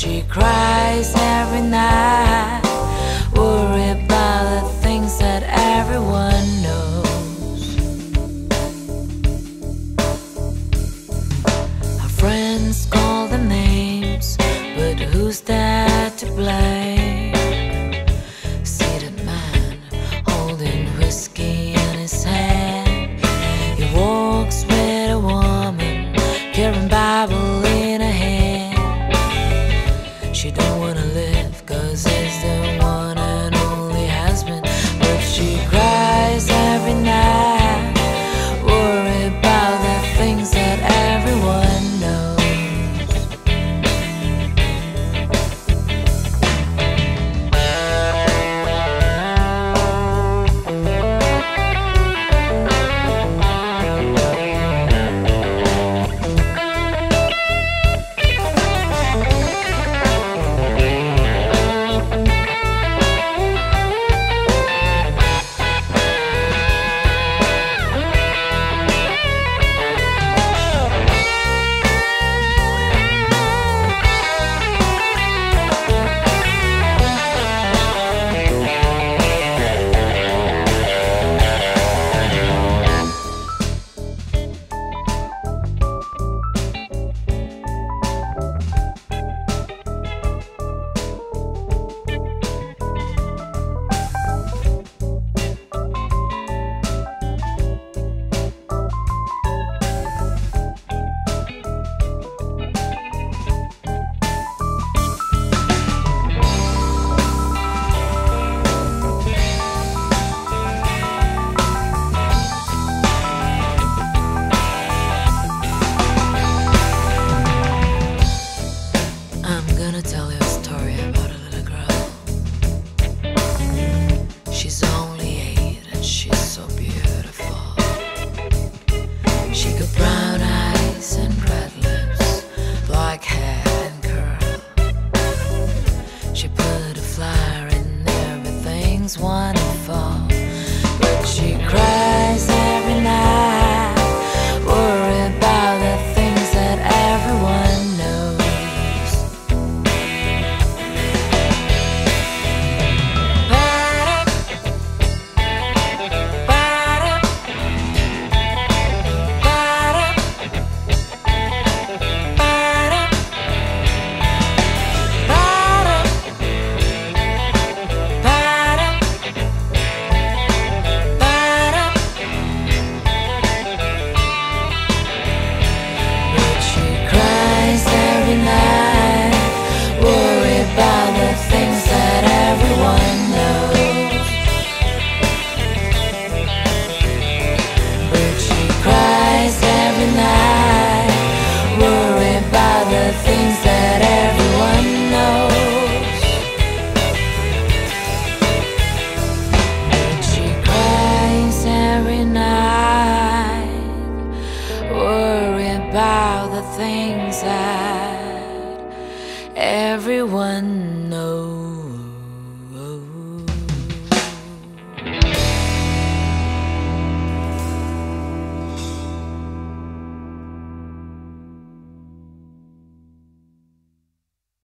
She cries every night, worried about the things that everyone knows. Her friends call the names, but who's there to blame? things one everyone.